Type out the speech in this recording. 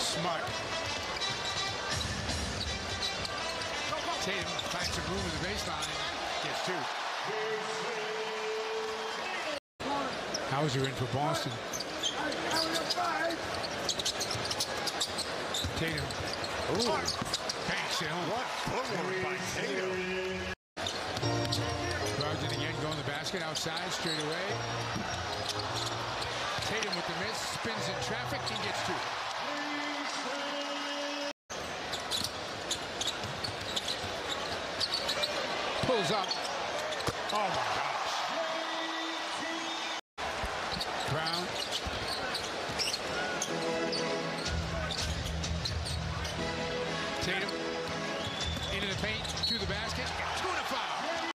Smart. Tatum finds some room in the baseline. Gets two. Hauser in for Boston. Tatum. Ooh. Banks it home. What footwork by Tatum. Brogdon again going the basket outside straight away. Tatum with the miss, spins in traffic and gets two. pulls up. Oh, my gosh. Brown. Tatum. Into the paint, to the basket.